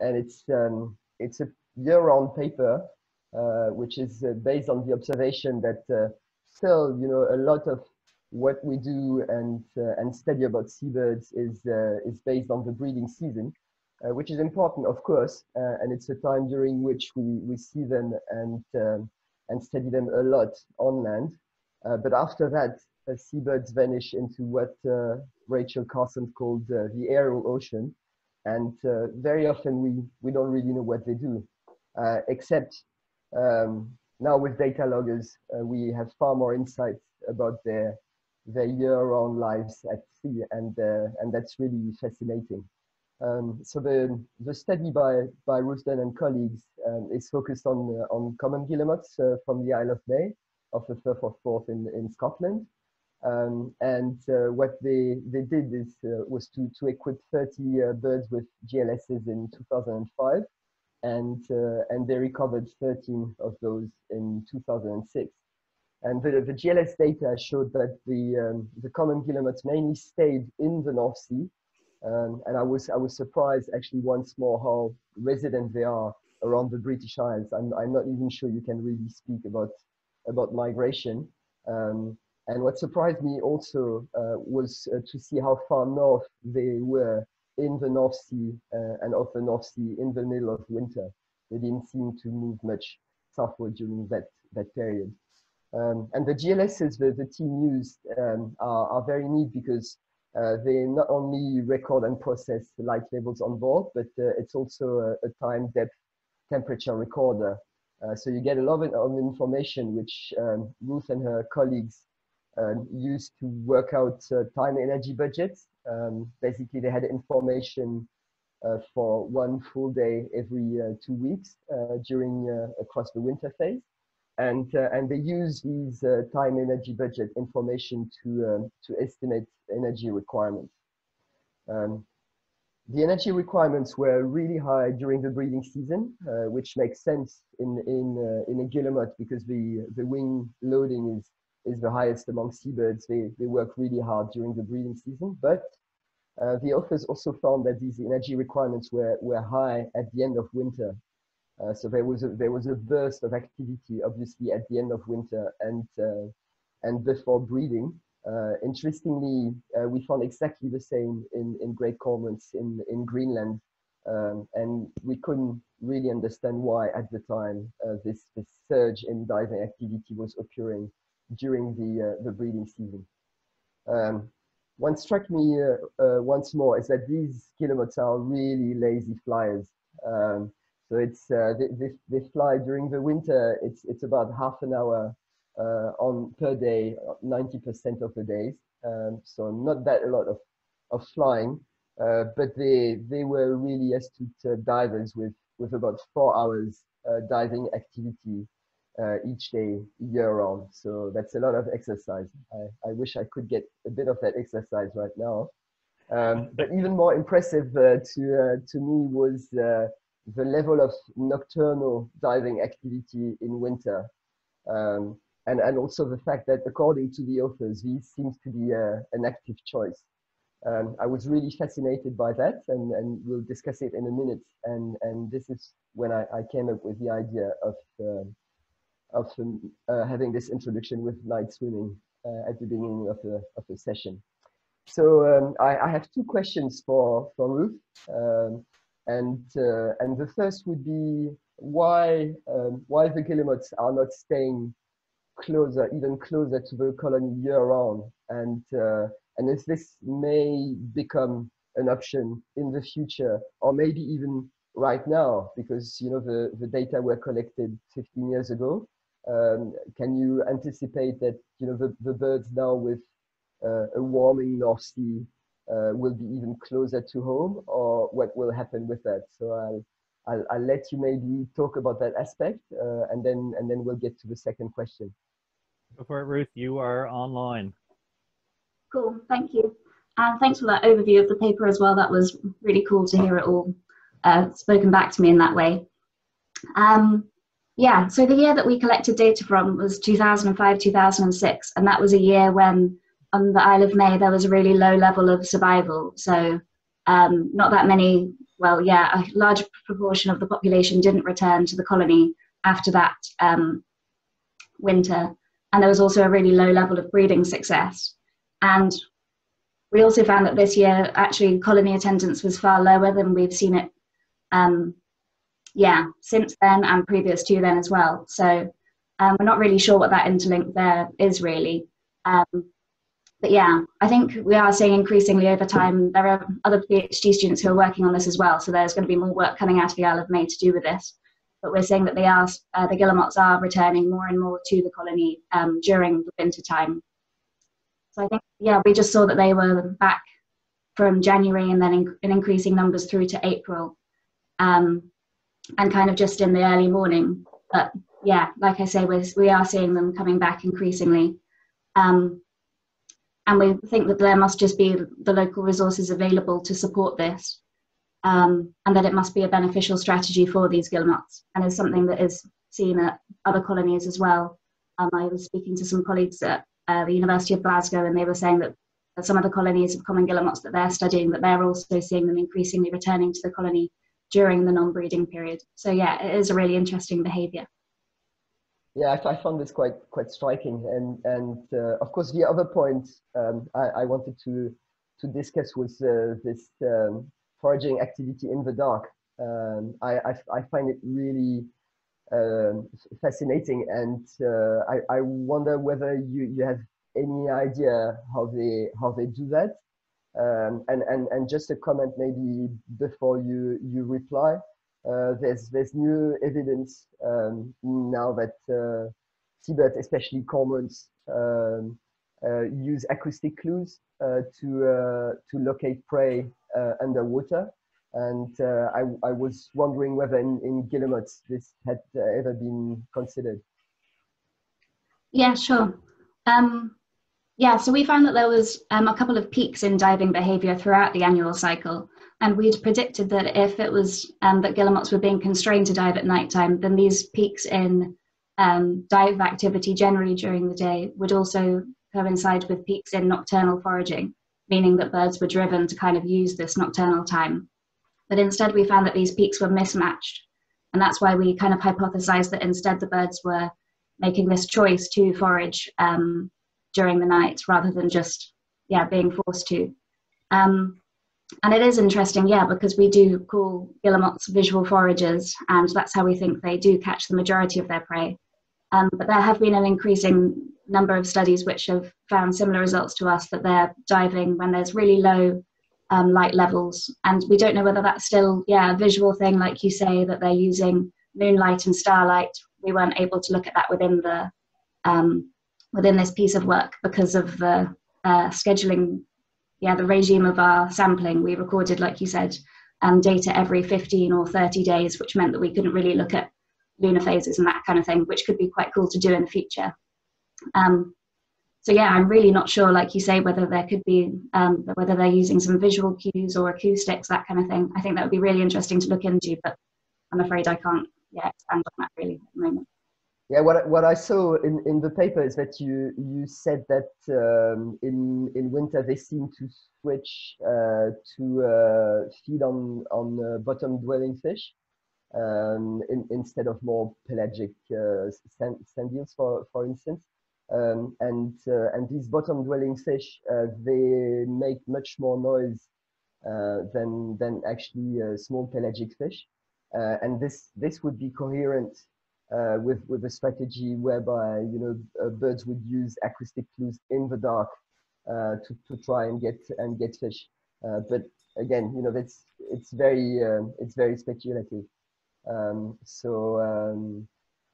and it's um, it's a year-round paper, uh, which is uh, based on the observation that uh, still, you know, a lot of what we do and uh, and study about seabirds is uh, is based on the breeding season, uh, which is important, of course, and it's a time during which we we see them and um, and study them a lot on land. but after that, seabirds vanish into what Rachel Carson called the aerial ocean, and very often we we don't really know what they do, except um, now with data loggers, uh, we have far more insights about their their year-round lives at sea, and uh, and that's really fascinating. Um, so the the study by by Ruth Dunn and colleagues um, is focused on uh, on common guillemots uh, from the Isle of May, off the Firth of Forth in in Scotland. Um, and uh, what they they did is uh, was to to equip 30 birds with GLSs in 2005 and uh, and they recovered 13 of those in 2006. And the, the GLS data showed that the um, the common guillemots mainly stayed in the North Sea, um, and I was I was surprised actually once more how resident they are around the British Isles. I'm I'm not even sure you can really speak about about migration. Um, and what surprised me also uh, was uh, to see how far north they were in the North Sea uh, and off the North Sea in the middle of winter. They didn't seem to move much southward during that, that period. Um, and the GLSs the, the team used um, are, are, very neat because uh, they not only record and process light levels on board, but uh, it's also a, a, time depth temperature recorder. Uh, so you get a lot of, of information which um, Ruth and her colleagues used to work out uh, time energy budgets um, basically, they had information uh, for one full day every uh, two weeks uh, during uh, across the winter phase, and uh, and they use these uh, time energy budget information to um, to estimate energy requirements. Um, the energy requirements were really high during the breeding season, which makes sense in in in a guillemot because the the wing loading is is the highest among seabirds. They, they work really hard during the breeding season, but uh, the authors also found that these energy requirements were, were high at the end of winter. Uh, so there was, a, there was a burst of activity, obviously, at the end of winter and, uh, and before breeding. Uh, interestingly, uh, we found exactly the same in, in great cormorants in, in Greenland. Um, and we couldn't really understand why at the time uh, this, this surge in diving activity was occurring during the, uh, the breeding season. Um, what struck me uh, uh, once more is that these guillemots are really lazy flyers. Um, so it's uh, they, they, they, fly during the winter. It's it's about half an hour uh, on per day, 90% of the days. Um, so not that a lot of of flying, uh, but they they were really astute divers with with about four hours diving activity uh, each day year round. So that's a lot of exercise. I, I wish I could get a bit of that exercise right now. Um, but even more impressive uh, to, uh, to me was uh, the level of nocturnal diving activity in winter. Um, and, and also the fact that according to the authors, this seems to be uh, an active choice. Um, I was really fascinated by that and, and we'll discuss it in a minute. And, and this is when I, I came up with the idea of of uh, having this introduction with night swimming uh, at the beginning of the, of the session. So um, I, I, have two questions for, for Ruth. Um, and, uh, and the first would be why, um, why the guillemots are not staying closer, even closer to the colony year round. And, uh, and if this may become an option in the future, or maybe even right now, because you know the, the data were collected 15 years ago, um, can you anticipate that you know the, the birds now with uh, a warming North Sea uh, will be even closer to home, or what will happen with that? So I'll I'll, I'll let you maybe talk about that aspect, uh, and then and then we'll get to the second question. Go for it, Ruth. You are online. Cool. Thank you. And thanks for that overview of the paper as well. That was really cool to hear it all uh, spoken back to me in that way. Um, yeah, so the year that we collected data from was 2005, 2006, and that was a year when on the Isle of May there was a really low level of survival. So um, not that many, well, yeah, a large proportion of the population didn't return to the colony after that um, winter. And there was also a really low level of breeding success. And we also found that this year, actually, colony attendance was far lower than we've seen it, um, yeah, since then and previous to then as well. So um, we're not really sure what that interlink there is really. Um, but yeah, I think we are seeing increasingly over time, there are other PhD students who are working on this as well. So there's going to be more work coming out of the Isle of May to do with this. But we're seeing that they are, uh, the guillemots are returning more and more to the colony um, during the winter time. So I think, yeah, we just saw that they were back from January and then in, in increasing numbers through to April um, and kind of just in the early morning. But yeah, like I say, we're, we are seeing them coming back increasingly. Um, and we think that there must just be the local resources available to support this um, and that it must be a beneficial strategy for these guillemots and is something that is seen at other colonies as well. Um, I was speaking to some colleagues at uh, the University of Glasgow and they were saying that, that some of the colonies of common guillemots that they're studying that they're also seeing them increasingly returning to the colony during the non-breeding period. So yeah, it is a really interesting behaviour. Yeah, I, I, found this quite quite striking, and and uh, of course the other point um, I, I, wanted to to discuss was uh, this um, foraging activity in the dark. Um, I, I, I find it really um, fascinating, and uh, I I wonder whether you you have any idea how they how they do that, um, and and and just a comment maybe before you you reply. Uh, there's there's new evidence um, now that uh, seabirds, especially cormorants, um, uh, use acoustic clues uh, to uh, to locate prey uh, underwater. And I, I was wondering whether in, in guillemots this had ever been considered. Yeah, sure. Um, yeah, so we found that there was um, a couple of peaks in diving behavior throughout the annual cycle. And we'd predicted that if it was um, that guillemots were being constrained to dive at nighttime, then these peaks in um, dive activity generally during the day would also coincide with peaks in nocturnal foraging, meaning that birds were driven to kind of use this nocturnal time. But instead, we found that these peaks were mismatched. And that's why we kind of hypothesized that instead the birds were making this choice to forage um, during the night rather than just, yeah, being forced to. Um, and it is interesting, yeah, because we do call guillemots visual foragers, and that's how we think they do catch the majority of their prey. Um, but there have been an increasing number of studies which have found similar results to us that they're diving when there's really low um, light levels. And we don't know whether that's still, yeah, a visual thing, like you say, that they're using moonlight and starlight. We weren't able to look at that within the um, within this piece of work because of the uh, scheduling yeah, the regime of our sampling, we recorded, like you said, um, data every 15 or 30 days, which meant that we couldn't really look at lunar phases and that kind of thing, which could be quite cool to do in the future. Um, so yeah, I'm really not sure, like you say, whether there could be, um, whether they're using some visual cues or acoustics, that kind of thing. I think that would be really interesting to look into, but I'm afraid I can't, yeah, expand on that really at the moment. Yeah, what, what I saw in, in the paper is that you, you said that um, in, in winter they seem to switch uh, to uh, feed on, on uh, bottom dwelling fish um, in, instead of more pelagic uh, sand, sand eels, for, for instance. Um, and, uh, and these bottom dwelling fish, uh, they make much more noise than, than actually small pelagic fish. and this, this would be coherent uh, with with a strategy whereby you know uh, birds would use acoustic clues in the dark uh, to to try and get and get fish. Uh, but again, you know that's it's very um, it's very speculative. Um, so um,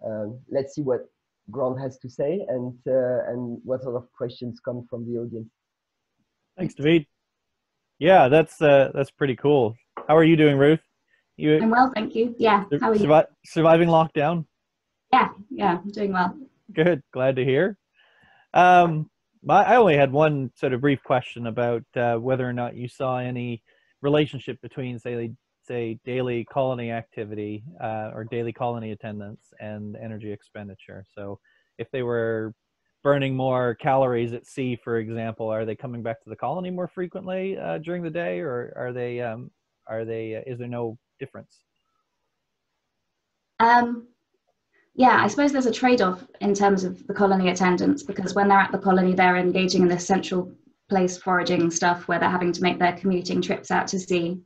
um, let's see what Grant has to say and uh, and what sort of questions come from the audience. Thanks, David. Yeah, that's uh, that's pretty cool. How are you doing, Ruth? You, I'm well, thank you. Yeah, how are you? surviving lockdown? Yeah, yeah, I'm doing well. Good, glad to hear. Um, my, I only had one sort of brief question about uh, whether or not you saw any relationship between, say, say daily colony activity uh, or daily colony attendance and energy expenditure. So, if they were burning more calories at sea, for example, are they coming back to the colony more frequently uh, during the day, or are they um, are they uh, is there no difference? Um, yeah, I suppose there's a trade-off in terms of the colony attendants because when they're at the colony, they're engaging in this central place foraging stuff where they're having to make their commuting trips out to sea.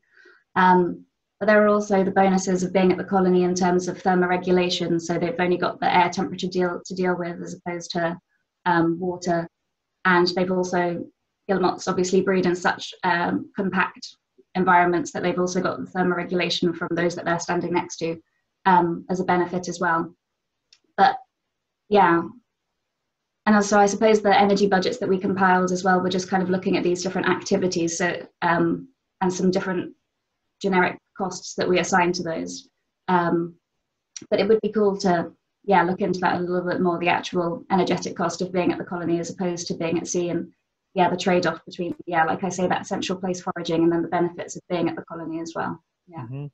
Um, but there are also the bonuses of being at the colony in terms of thermoregulation. So they've only got the air temperature deal to deal with as opposed to um, water. And they've also, guillemots obviously breed in such um, compact environments that they've also got the thermoregulation from those that they're standing next to um, as a benefit as well. But yeah, and so I suppose the energy budgets that we compiled as well were just kind of looking at these different activities, so um, and some different generic costs that we assign to those. Um, but it would be cool to yeah look into that a little bit more, the actual energetic cost of being at the colony as opposed to being at sea, and yeah the trade-off between yeah like I say that central place foraging and then the benefits of being at the colony as well. Yeah. Mm-hmm.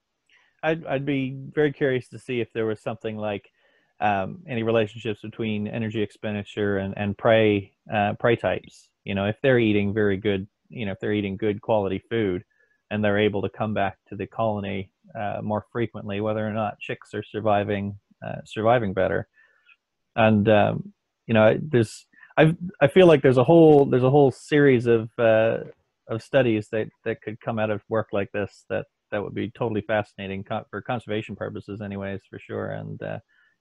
I'd I'd be very curious to see if there was something like um, any relationships between energy expenditure and and prey uh, prey types. You know, if they're eating very good, you know, if they're eating good quality food, and they're able to come back to the colony uh, more frequently, whether or not chicks are surviving uh, surviving better. And um, you know, there's I I feel like there's a whole there's a whole series of uh, of studies that that could come out of work like this that that would be totally fascinating for conservation purposes, anyways, for sure, and uh,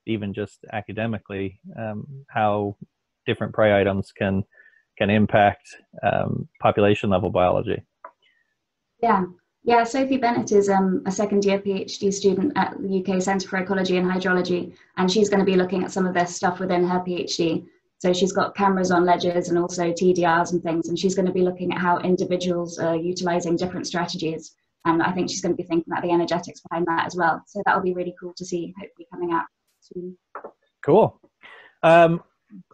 even just academically, um, how different prey items can can impact um, population level biology. Yeah, yeah. Sophie Bennett is um, a second year PhD student at the UK Centre for Ecology and Hydrology, and she's going to be looking at some of this stuff within her PhD. So she's got cameras on ledgers and also TDRs and things, and she's going to be looking at how individuals are utilizing different strategies and I think she's going to be thinking about the energetics behind that as well. So that'll be really cool to see, hopefully coming out soon. Cool. Um,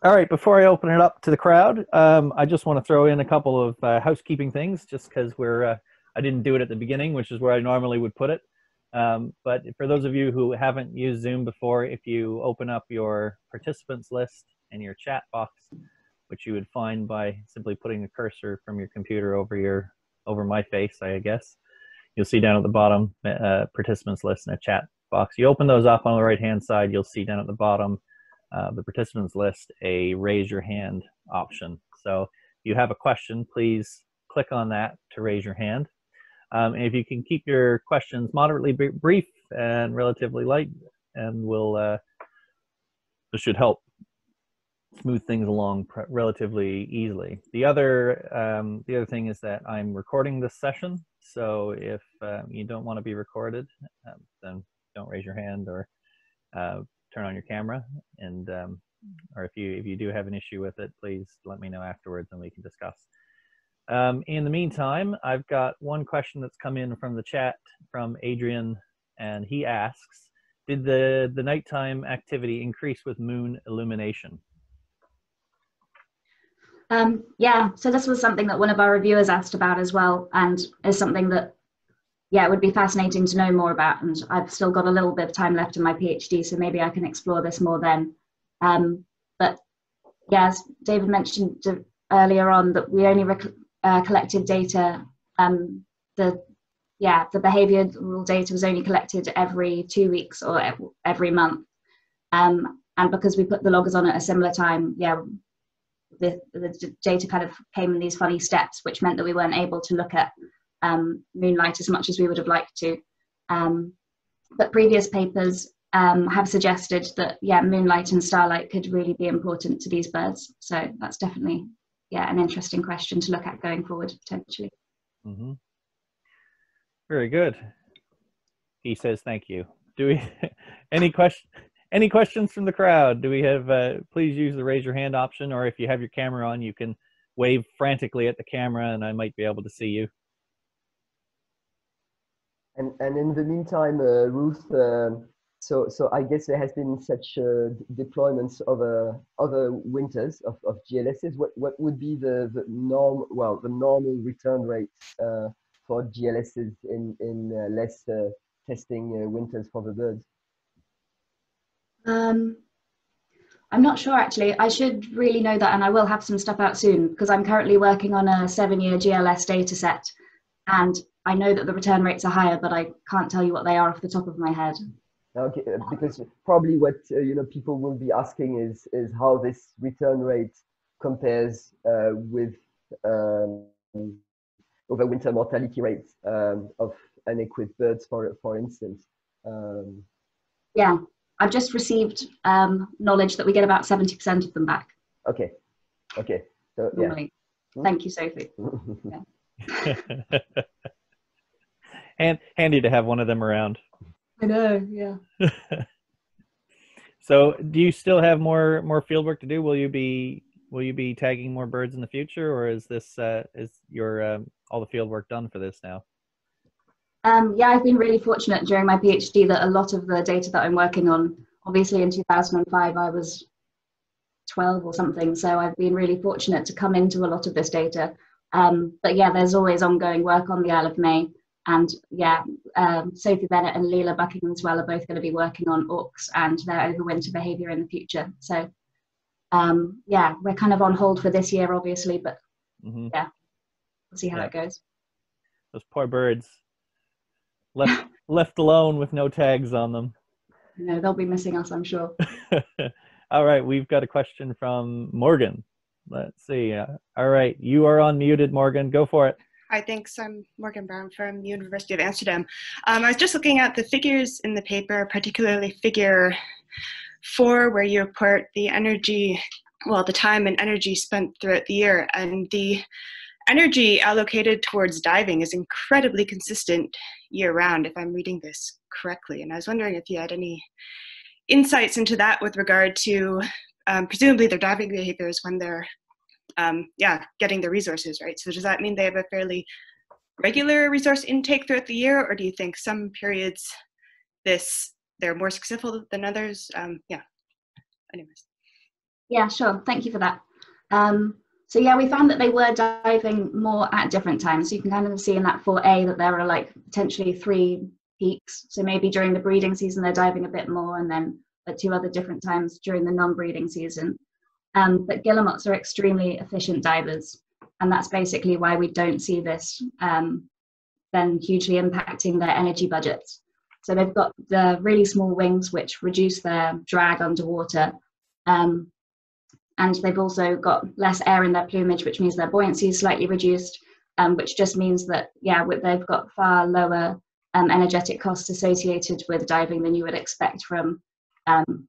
all right, before I open it up to the crowd, um, I just want to throw in a couple of uh, housekeeping things, just because we're uh, I didn't do it at the beginning, which is where I normally would put it. Um, but for those of you who haven't used Zoom before, if you open up your participants list in your chat box, which you would find by simply putting a cursor from your computer over your over my face, I guess, you'll see down at the bottom uh, participants list and a chat box. You open those up on the right hand side, you'll see down at the bottom uh, the participants list a raise your hand option. So if you have a question, please click on that to raise your hand. Um, and if you can keep your questions moderately brief and relatively light, and we'll uh, this should help smooth things along relatively easily. The other um, the other thing is that I'm recording this session, so if um, you don't want to be recorded, um, then don't raise your hand or uh, turn on your camera. And um, or if you if you do have an issue with it, please let me know afterwards and we can discuss. Um, in the meantime, I've got one question that's come in from the chat from Adrian, and he asks, "Did the the nighttime activity increase with moon illumination?" Um, yeah, so this was something that one of our reviewers asked about as well, and is something that, yeah, it would be fascinating to know more about. And I've still got a little bit of time left in my PhD, so maybe I can explore this more then. Um, but yes, David mentioned earlier on that we only uh, collected data. Um, the yeah, the behavioural data was only collected every two weeks or every month. Um, and because we put the loggers on at a similar time, yeah, the, the data kind of came in these funny steps, which meant that we weren't able to look at um, moonlight as much as we would have liked to. Um, but previous papers um, have suggested that, yeah, moonlight and starlight could really be important to these birds. So that's definitely, yeah, an interesting question to look at going forward potentially. Mm-hmm. Very good. He says thank you. Do we any question? any questions from the crowd? Do we have? Uh, please use the raise your hand option, or if you have your camera on, you can wave frantically at the camera, and I might be able to see you. And and in the meantime, uh, Ruth. Uh, so so I guess there has been such uh, deployments over other winters of, of GLSs. What what would be the the norm? Well, the normal return rate uh, for GLSs in in less testing winters for the birds. Um, I'm not sure actually. I should really know that, and I will have some stuff out soon because I'm currently working on a seven-year GLS data set, and I know that the return rates are higher, but I can't tell you what they are off the top of my head. Okay, uh, because probably what uh, you know people will be asking is is how this return rate compares uh, with um, overwinter mortality rates um, of anequid birds, for for instance. Um, yeah, I've just received um, knowledge that we get about seventy percent of them back. Okay, okay, so normally. Yeah. Thank you, Sophie. and handy to have one of them around. I know, yeah. so, do you still have more more field work to do? Will you be will you be tagging more birds in the future, or is this uh, is your um, all the field work done for this now? Um, yeah, I've been really fortunate during my PhD that a lot of the data that I'm working on, obviously in 2005 I was 12 or something, so I've been really fortunate to come into a lot of this data. Um, but yeah, there's always ongoing work on the Isle of May. And yeah, um, Sophie Bennett and Leila Buckingham as well are both going to be working on auks and their overwinter behaviour in the future. So um, yeah, we're kind of on hold for this year, obviously, but mm-hmm. yeah, we'll see how yeah. it goes. Those poor birds left left alone with no tags on them. No, they'll be missing us, I'm sure. All right, we've got a question from Morgan. Let's see. Uh, all right, you are unmuted, Morgan. Go for it. Hi, thanks. I'm Morgan Brown from University of Amsterdam. Um, I was just looking at the figures in the paper, particularly figure four, where you report the energy, well, the time and energy spent throughout the year, and the energy allocated towards diving is incredibly consistent year round, if I'm reading this correctly. And I was wondering if you had any insights into that with regard to um, presumably their diving behaviors when they're um, yeah, getting the resources, right? So does that mean they have a fairly regular resource intake throughout the year, or do you think some periods this they're more successful than others? Um, yeah. Anyways. Yeah, sure. Thank you for that. Um, so yeah, we found that they were diving more at different times. So you can kind of see in that 4A that there are like potentially three peaks. So maybe during the breeding season they're diving a bit more, and then at two other different times during the non-breeding season. Um, but guillemots are extremely efficient divers, and that's basically why we don't see this um, then hugely impacting their energy budgets. So they've got the really small wings, which reduce their drag underwater. Um, and they've also got less air in their plumage, which means their buoyancy is slightly reduced, um, which just means that, yeah, they've got far lower um, energetic costs associated with diving than you would expect from um,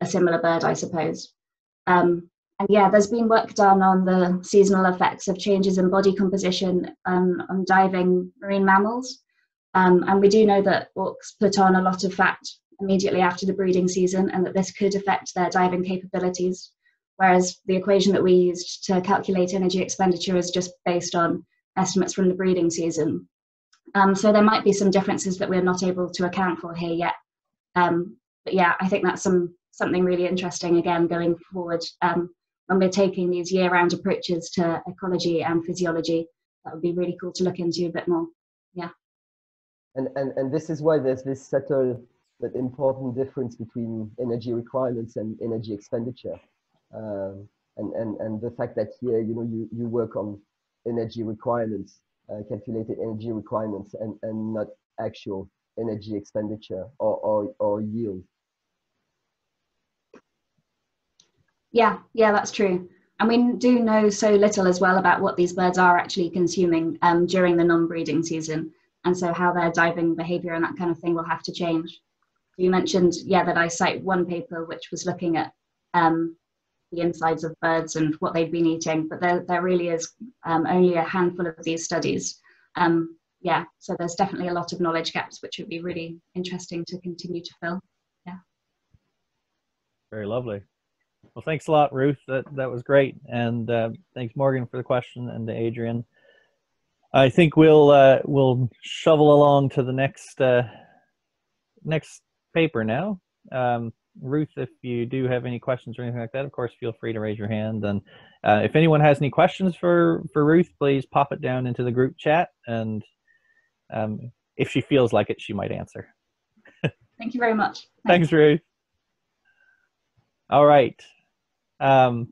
a similar bird, I suppose. Um, and yeah, there's been work done on the seasonal effects of changes in body composition um, on diving marine mammals. Um, and we do know that auks put on a lot of fat immediately after the breeding season and that this could affect their diving capabilities. Whereas the equation that we used to calculate energy expenditure is just based on estimates from the breeding season. Um, so there might be some differences that we're not able to account for here yet. Um, but yeah, I think that's some something really interesting again going forward um, when we're taking these year-round approaches to ecology and physiology. That would be really cool to look into a bit more. Yeah. And and and this is why there's this subtle but important difference between energy requirements and energy expenditure. Um, and, and, and the fact that here, you know, you, you work on energy requirements, uh, calculated energy requirements and, and not actual energy expenditure or, or, or yield. Yeah, yeah, that's true. And we do know so little as well about what these birds are actually consuming um, during the non-breeding season. And so how their diving behavior and that kind of thing will have to change. You mentioned, yeah, that I cite one paper which was looking at um, the insides of birds and what they've been eating, but there, there really is um, only a handful of these studies. Um, yeah, so there's definitely a lot of knowledge gaps, which would be really interesting to continue to fill. Yeah. Very lovely. Well, thanks a lot, Ruth. That that was great, and uh, thanks Morgan for the question, and to Adrian. I think we'll uh, we'll shovel along to the next uh, next paper now. Um, Ruth, if you do have any questions or anything like that, of course, feel free to raise your hand. And uh, if anyone has any questions for for Ruth, please pop it down into the group chat, and um, if she feels like it, she might answer. Thank you very much. Thanks, Thanks Ruth. All right. Um,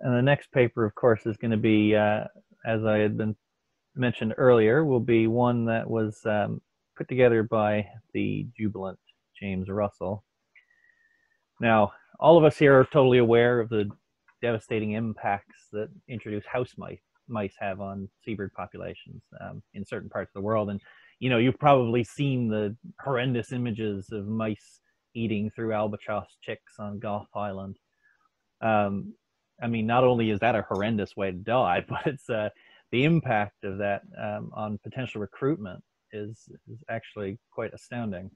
and the next paper, of course, is going to be, uh, as I had been mentioned earlier, will be one that was um, put together by the jubilant James Russell. Now, all of us here are totally aware of the devastating impacts that introduced house mice, mice have on seabird populations um, in certain parts of the world. And, you know, you've probably seen the horrendous images of mice eating through albatross chicks on Gough Island. Um, I mean, not only is that a horrendous way to die, but it's uh, the impact of that um, on potential recruitment is, is actually quite astounding,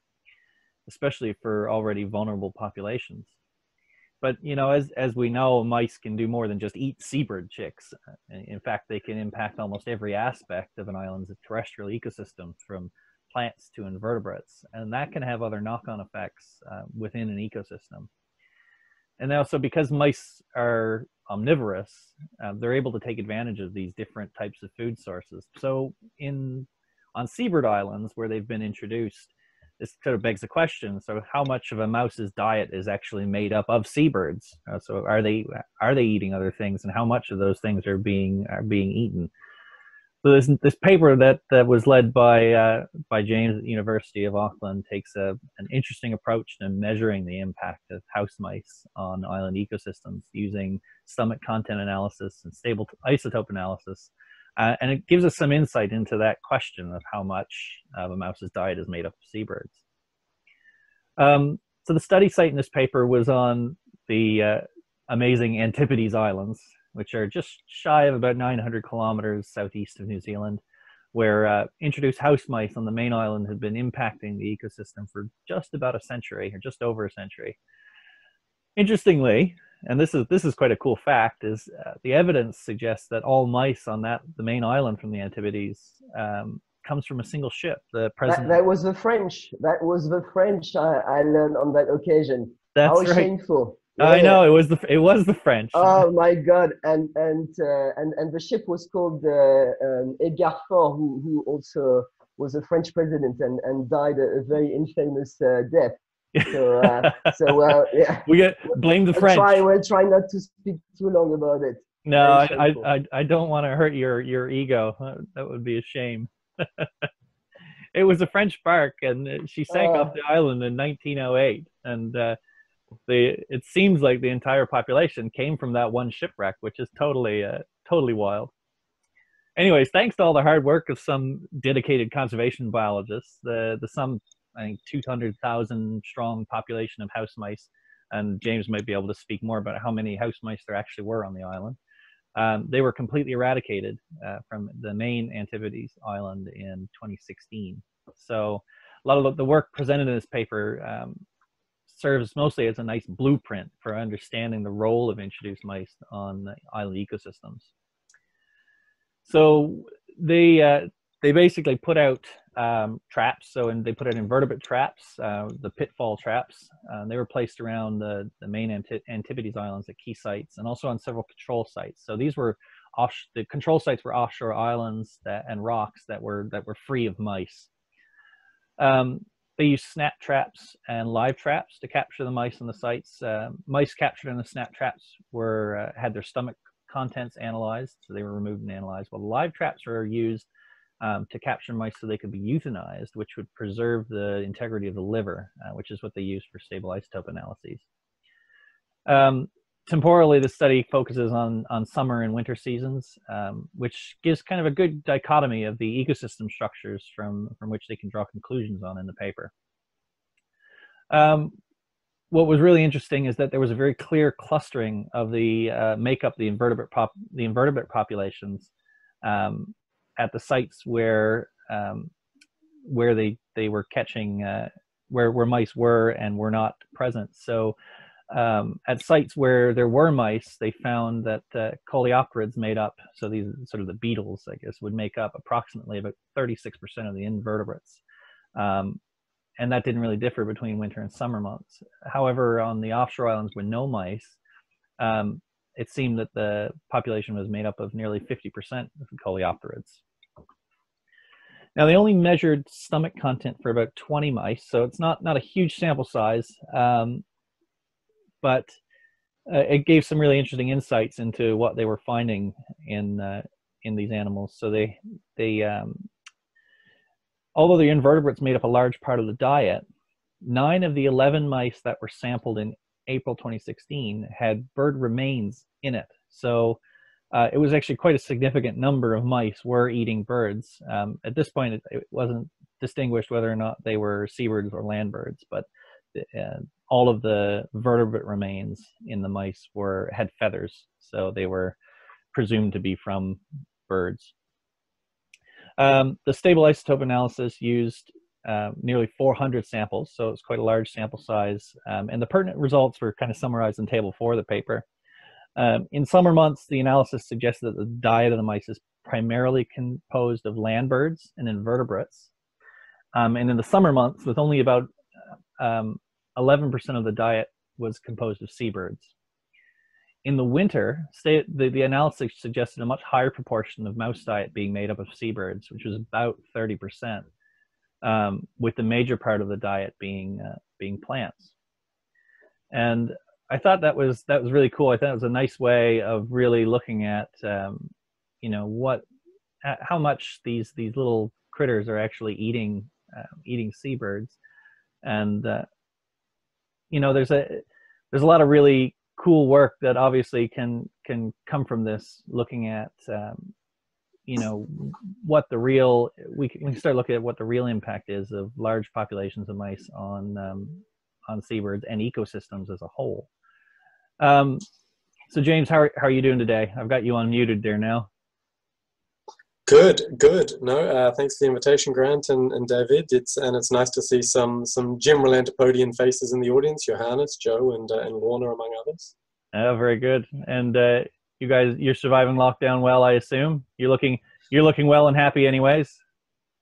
especially for already vulnerable populations. But you know, as as we know, mice can do more than just eat seabird chicks. In fact, they can impact almost every aspect of an island's terrestrial ecosystem, from plants to invertebrates, and that can have other knock-on effects uh, within an ecosystem. And also, because mice are omnivorous, uh, they're able to take advantage of these different types of food sources. So in on seabird islands where they've been introduced, this sort of begs the question: so how much of a mouse's diet is actually made up of seabirds? Uh, so are they are they eating other things, and how much of those things are being are being eaten? So this this paper that, that was led by uh, by James at the University of Auckland takes a, an interesting approach to measuring the impact of house mice on island ecosystems using stomach content analysis and stable isotope analysis, uh, and it gives us some insight into that question of how much of a mouse's diet is made up of seabirds. Um, so the study site in this paper was on the uh, amazing Antipodes Islands, which are just shy of about 900 kilometers southeast of New Zealand, where uh, introduced house mice on the main island had been impacting the ecosystem for just about a century, or just over a century. Interestingly, and this is this is quite a cool fact, is uh, the evidence suggests that all mice on that the main island from the Antipodes um, comes from a single ship. The president. That, that, was the French. That was the French. I, I learned on that occasion. That's How right. shameful. Yeah. I know it was the it was the French. Oh my God! And and uh, and and the ship was called uh, um, Edgar Faure, who who also was a French president and and died a, a very infamous uh, death. So uh, so well, yeah. We get blame the We'll French. Try, we'll try not to speak too long about it. No, I, I. I, I don't want to hurt your, your ego. Uh, That would be a shame. it was a French bark, and uh, she sank Oh. off the island in 1908. And uh, the it seems like the entire population came from that one shipwreck, which is totally uh, totally wild. Anyways, thanks to all the hard work of some dedicated conservation biologists, the the some I think 200,000 strong population of house mice, and James might be able to speak more about how many house mice there actually were on the island um, they were completely eradicated uh, from the main Antipodes island in 2016. So a lot of the work presented in this paper um, serves mostly as a nice blueprint for understanding the role of introduced mice on island ecosystems. So they uh, they basically put out um, traps. So and they put out invertebrate traps, uh, the pitfall traps. Uh, they were placed around the, the main Anti- Antipodes Islands at key sites and also on several control sites. So these were off the control sites were offshore islands that, and rocks that were that were free of mice. Um, they used snap traps and live traps to capture the mice on the sites. Uh, mice captured in the snap traps were uh, had their stomach contents analyzed, so they were removed and analyzed. While the live traps were used um, to capture mice so they could be euthanized, which would preserve the integrity of the liver, uh, which is what they use for stable isotope analyses. Um, temporally, the study focuses on, on summer and winter seasons, um, which gives kind of a good dichotomy of the ecosystem structures from, from which they can draw conclusions on in the paper. Um, what was really interesting is that there was a very clear clustering of the uh, makeup, the invertebrate pop, the invertebrate populations um, at the sites where um, where they they were catching uh, where where mice were and were not present. So um, at sites where there were mice, they found that uh, coleopterids made up. So these sort of the beetles, I guess, would make up approximately about 36% of the invertebrates. Um, and that didn't really differ between winter and summer months. However, on the offshore islands with no mice, um, it seemed that the population was made up of nearly 50% of coleopterids. Now they only measured stomach content for about 20 mice, so it's not not a huge sample size, um, but uh, it gave some really interesting insights into what they were finding in uh, in these animals. So they they um, although the invertebrates made up a large part of the diet, nine of the 11 mice that were sampled in April 2016 had bird remains in it. So uh, it was actually quite a significant number of mice were eating birds. Um, at this point, it, it, wasn't distinguished whether or not they were seabirds or land birds, but uh, all of the vertebrate remains in the mice were had feathers, so they were presumed to be from birds. Um, the stable isotope analysis used uh, nearly 400 samples, so it's quite a large sample size. Um, and the pertinent results were kind of summarized in table four of the paper. Um, in summer months, the analysis suggested that the diet of the mice is primarily composed of land birds and invertebrates. Um, and in the summer months, with only about 11% um, of the diet was composed of seabirds. In the winter, the, the analysis suggested a much higher proportion of mouse diet being made up of seabirds, which was about 30%, um, with the major part of the diet being, uh, being plants. And I thought that was that was really cool. I thought it was a nice way of really looking at um, you know what how much these these little critters are actually eating uh, eating seabirds, and uh, you know there's a there's a lot of really cool work that obviously can can come from this looking at um, you know what the real we can, we can start looking at what the real impact is of large populations of mice on um, on seabirds and ecosystems as a whole. Um, so James, how are, how are you doing today? I've got you unmuted there now. Good, good. No, uh, thanks for the invitation, Grant and, and David. It's and it's nice to see some some general Antipodian faces in the audience. Johannes, Joe, and uh, and Lorna, among others. Oh, very good. And uh, you guys, you're surviving lockdown well, I assume. You're looking you're looking well and happy, anyways.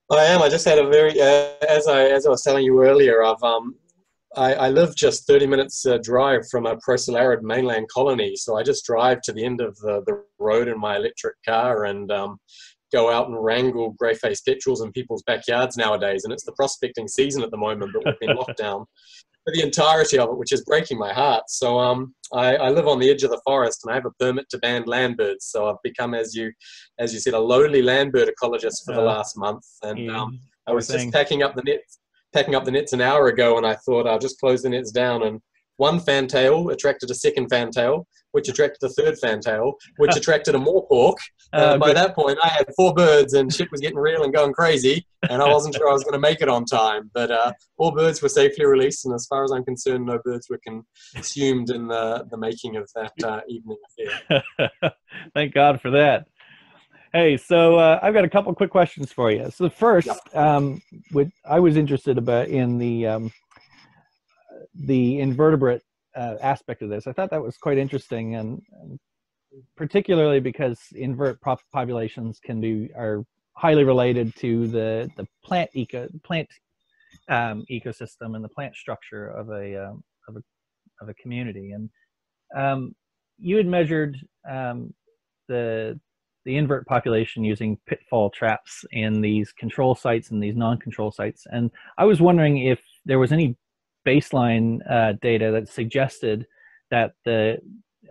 I am. I just had a very uh, as I as I was telling you earlier. I've um I, I live just 30 minutes uh, drive from a procellariid mainland colony, so I just drive to the end of the, the road in my electric car and um, go out and wrangle grey-faced petrels in people's backyards nowadays. And it's the prospecting season at the moment, but we've been locked down for the entirety of it, which is breaking my heart. So um, I, I, live on the edge of the forest, and I have a permit to ban land birds. So I've become, as you as you said, a lowly land bird ecologist for the last month, and um, I was just packing up the nets packing up the nets an hour ago, and I thought I'll just close the nets down. And one fantail attracted a second fantail, which attracted a third fantail, which attracted a morepork. Uh, by that point, I had four birds, and shit was getting real and going crazy, and I wasn't sure I was going to make it on time. But uh, all birds were safely released, and as far as I'm concerned, no birds were consumed in the, the making of that uh, evening affair. Thank God for that. Hey, so uh, I've got a couple quick questions for you. So the first, yep. um, I was interested about in the um, the invertebrate uh, aspect of this. I thought that was quite interesting, and, and particularly because invert populations can be are highly related to the the plant eco plant um, ecosystem and the plant structure of a um, of a of a community. And um, you had measured um, the the invert population using pitfall traps in these control sites and these non-control sites. And I was wondering if there was any baseline uh, data that suggested that the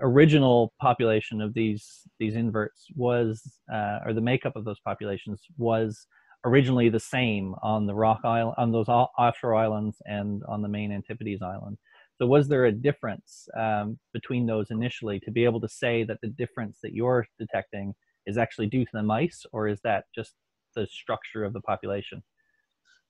original population of these these inverts was, uh, or the makeup of those populations was originally the same on the rock island, on those offshore islands and on the main Antipodes island. So was there a difference um, between those initially to be able to say that the difference that you're detecting is actually due to the mice, or is that just the structure of the population?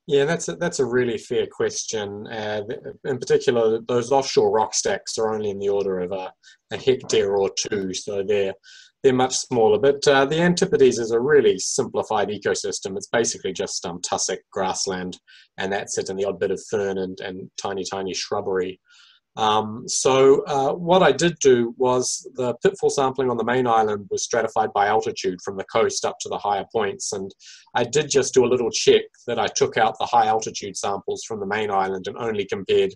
Yeah, that's a, that's a really fair question. Uh, in particular, those offshore rock stacks are only in the order of a, a hectare or two, so they're they're much smaller. But uh, the Antipodes is a really simplified ecosystem. It's basically just um, tussock grassland, and that's it, and the odd bit of fern and, and tiny, tiny shrubbery. Um, so uh, what I did do was the pitfall sampling on the main island was stratified by altitude from the coast up to the higher points. And I did just do a little check that I took out the high altitude samples from the main island and only compared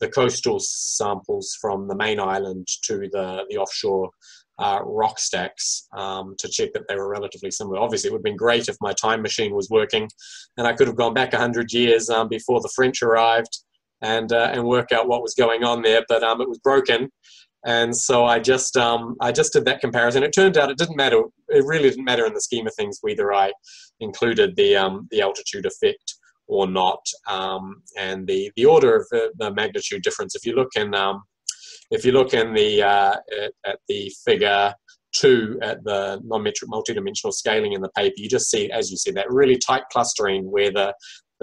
the coastal samples from the main island to the, the offshore uh, rock stacks um, to check that they were relatively similar. Obviously, it would have been great if my time machine was working and I could have gone back 100 years um, before the French arrived and uh, and work out what was going on there. But um, it was broken, And so I just um, I just did that comparison. It turned out it didn't matter. It really didn't matter in the scheme of things whether I included the um, the altitude effect or not, um, and the the order of the, the, magnitude difference. If you look in um, if you look in the uh, at, at, the figure two at the non-metric multidimensional scaling in the paper, you just see, as you see, that really tight clustering where the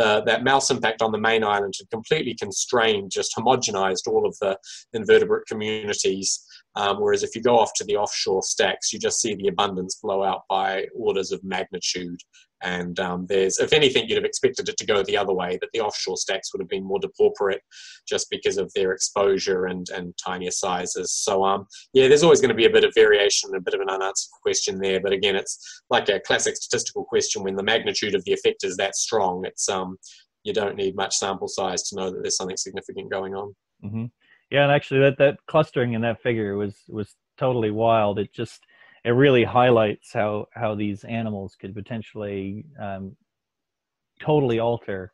the, that mouse impact on the main island had completely constrained, just homogenized all of the invertebrate communities. Um, whereas if you go off to the offshore stacks, you just see the abundance blow out by orders of magnitude. And um, there's, if anything, you'd have expected it to go the other way, that the offshore stacks would have been more depauperate just because of their exposure and, and tinier sizes. So, um, yeah, there's always going to be a bit of variation, and a bit of an unanswered question there. But again, it's like a classic statistical question when the magnitude of the effect is that strong. It's um, you don't need much sample size to know that there's something significant going on. Mm-hmm. Yeah, and actually, that that clustering in that figure was was totally wild. It just it really highlights how how these animals could potentially um, totally alter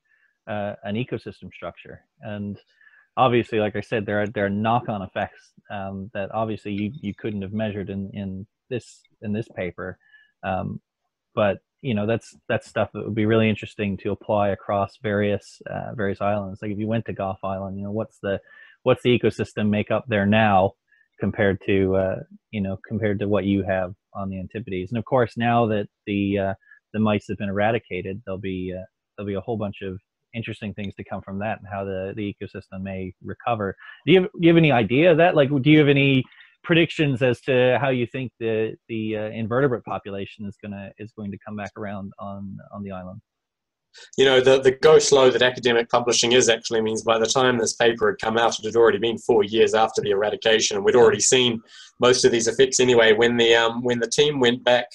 uh, an ecosystem structure. And obviously like i said there are there are knock-on effects um, that obviously you, you couldn't have measured in in this in this paper. Um, but you know that's that's stuff that would be really interesting to apply across various uh, various islands. Like if you went to gough island you know what's the what's the ecosystem make up there now compared to uh, you know compared to what you have on the Antipodes. And of course, now that the uh, the mice have been eradicated, there'll be uh, there'll be a whole bunch of interesting things to come from that and how the, the ecosystem may recover. Do you have, do you have any idea of that? Like, do you have any predictions as to how you think the the uh, invertebrate population is gonna is going to come back around on on the island? You know, the, the go slow that academic publishing is actually means by the time this paper had come out, it had already been four years after the eradication, and we'd already seen most of these effects anyway. When the um, when the team went back,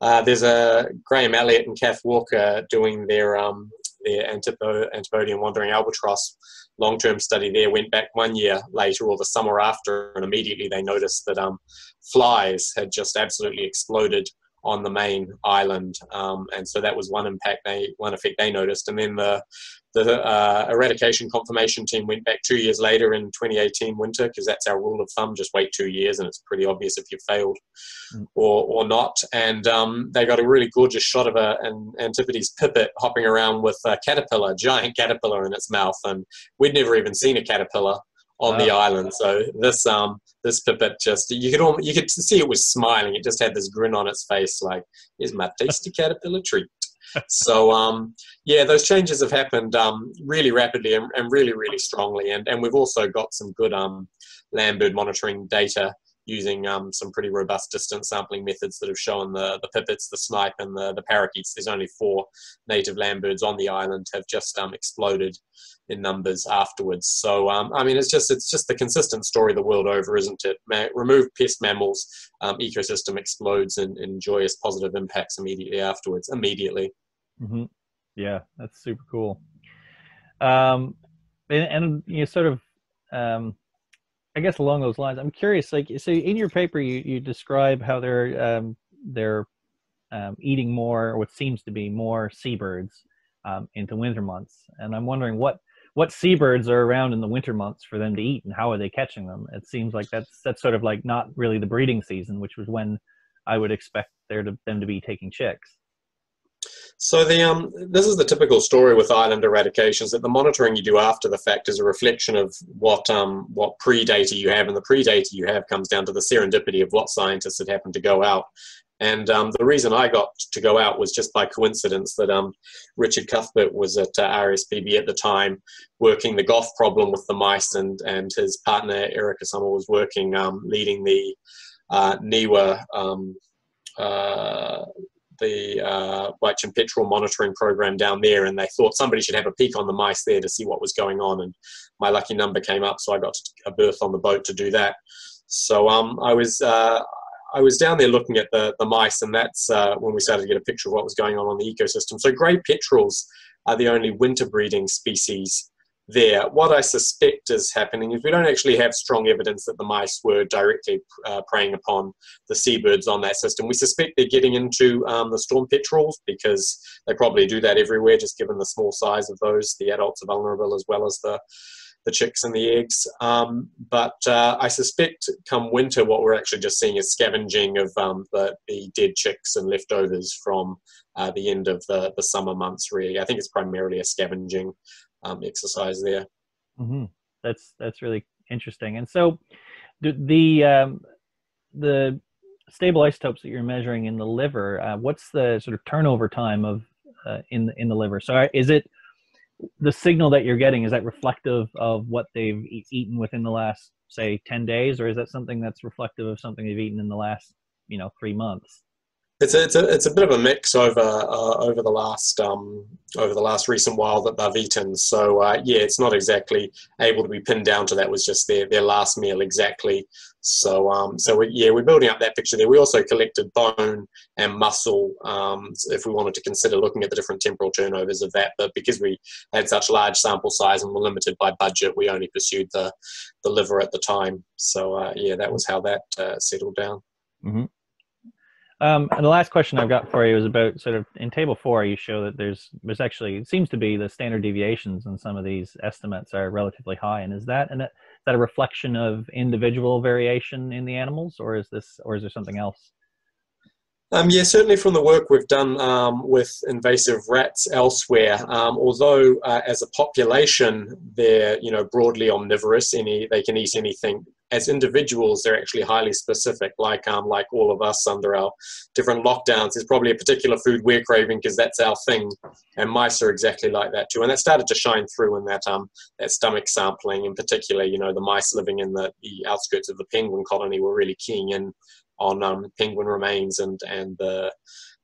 uh, there's a Graham Elliott and Kath Walker doing their um, their Antipodean wandering albatross long-term study there went back one year later or the summer after and immediately they noticed that um, flies had just absolutely exploded on the main island, um, and so that was one impact they one effect they noticed. And then the the uh, eradication confirmation team went back two years later in 2018 winter because that's our rule of thumb. Just wait two years, and it's pretty obvious if you failed mm. or or not. And um, they got a really gorgeous shot of a, an Antipodes pipit hopping around with a caterpillar, giant caterpillar in its mouth, and we'd never even seen a caterpillar on the island. So this um this pipit just you could almost, you could see it was smiling. It just had this grin on its face, like "Here's my tasty caterpillar treat." so um yeah, those changes have happened um really rapidly and, and really really strongly, and and we've also got some good um land bird monitoring data using um, some pretty robust distance sampling methods that have shown the, the pipits, the snipe, and the, the parakeets. There's only four native land birds on the island have just um, exploded in numbers afterwards. So um, I mean, it's just it's just the consistent story the world over, isn't it? Ma- remove pest mammals, um, ecosystem explodes in, in joyous positive impacts immediately afterwards. Immediately. Mm-hmm. Yeah, that's super cool. Um, and, and you know, sort of um, I guess along those lines, I'm curious. Like, so in your paper, you, you describe how they're um, they're um, eating more, what seems to be more seabirds um, into winter months, and I'm wondering what what seabirds are around in the winter months for them to eat, and how are they catching them? It seems like that's that's sort of like not really the breeding season, which was when I would expect there to them to be taking chicks. So the um, this is the typical story with island eradications that the monitoring you do after the fact is a reflection of what um, what pre-data you have, and the pre-data you have comes down to the serendipity of what scientists had happened to go out. And um, the reason I got to go out was just by coincidence that um, Richard Cuthbert was at uh, RSPB at the time, working the Gough problem with the mice, and and his partner Erica Sommer was working um, leading the uh, NIWA um, uh, the uh, White-chinned petrel monitoring program down there, and they thought somebody should have a peek on the mice there to see what was going on. And my lucky number came up, so I got a berth on the boat to do that. So um, I was uh, I was down there looking at the the mice, and that's uh, when we started to get a picture of what was going on on the ecosystem. So grey petrels are the only winter breeding species there. What I suspect is happening is we don't actually have strong evidence that the mice were directly uh, preying upon the seabirds on that system. We suspect they're getting into um, the storm petrels because they probably do that everywhere, just given the small size of those. The adults are vulnerable as well as the the chicks and the eggs. Um, but uh, I suspect come winter, what we're actually just seeing is scavenging of um, the, the, dead chicks and leftovers from uh, the end of the, the summer months, really. I think it's primarily a scavenging um, exercise there. Mm-hmm. That's, that's really interesting. And so the, the, um, the stable isotopes that you're measuring in the liver, uh, what's the sort of turnover time of uh, in, in the liver? So is it, the signal that you're getting is that reflective of what they've e- eaten within the last say 10 days? Or is that something that's reflective of something they've eaten in the last you know three months it's a, it's a, it's a bit of a mix over uh, over the last um, over the last recent while that they've eaten. So uh, yeah, it's not exactly able to be pinned down to that was just their, their last meal exactly. So um, so we, yeah, we're building up that picture there. We also collected bone and muscle um, if we wanted to consider looking at the different temporal turnovers of that. But because we had such large sample size and were limited by budget, we only pursued the the liver at the time. So uh, yeah, that was how that uh, settled down. Mm-hmm. Um, and the last question I've got for you is about sort of in table four, you show that there's there's actually it seems to be the standard deviations in some of these estimates are relatively high. And is that an, is that a reflection of individual variation in the animals, or is this or is there something else? Um, yeah, certainly from the work we've done um, with invasive rats elsewhere, um, although uh, as a population they're you know broadly omnivorous, any they can eat anything. As individuals, they're actually highly specific, like um, like all of us under our different lockdowns. There's probably a particular food we're craving because that's our thing, and mice are exactly like that too. And that started to shine through in that um that stomach sampling, in particular. You know, the mice living in the, the outskirts of the penguin colony were really keying in on um, penguin remains and and the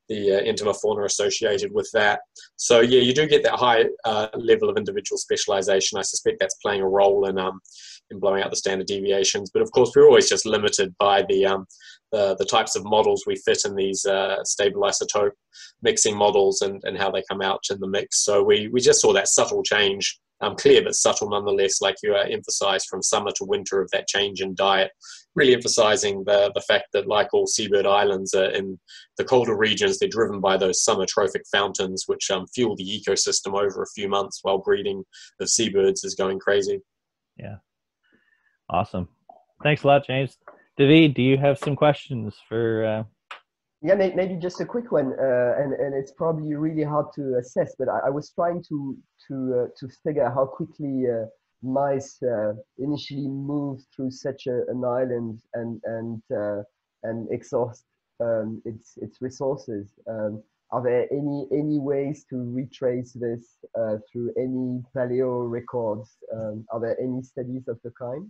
the uh, intima fauna associated with that. So yeah, you do get that high uh, level of individual specialization. I suspect that's playing a role in um, in blowing out the standard deviations. But of course, we're always just limited by the um, the, the types of models we fit in these uh, stable isotope mixing models and, and how they come out in the mix. So we, we just saw that subtle change um, clear but subtle nonetheless, like you uh, emphasized from summer to winter of that change in diet, really emphasizing the, the fact that like all seabird islands in the colder regions, they're driven by those summer trophic fountains, which um, fuel the ecosystem over a few months while breeding of seabirds is going crazy. Yeah. Awesome. Thanks a lot, James. David, do you have some questions for uh, yeah, maybe just a quick one, uh, and and it's probably really hard to assess. But I, I was trying to to uh, to figure out how quickly uh, mice uh, initially move through such a, an island and and uh, and exhaust um, its its resources. Um, are there any any ways to retrace this through any paleo records? Um, are there any studies of the kind?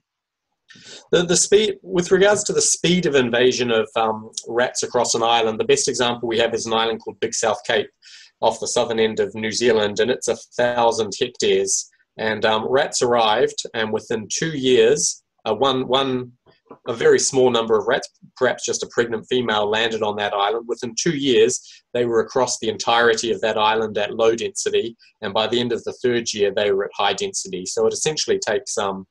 The, the speed, with regards to the speed of invasion of um, rats across an island, the best example we have is an island called Big South Cape off the southern end of New Zealand, and it's a thousand hectares. And um, rats arrived, and within two years, uh, one, one, a very small number of rats, perhaps just a pregnant female, landed on that island. Within two years, they were across the entirety of that island at low density, and by the end of the third year, they were at high density. So it essentially takes um,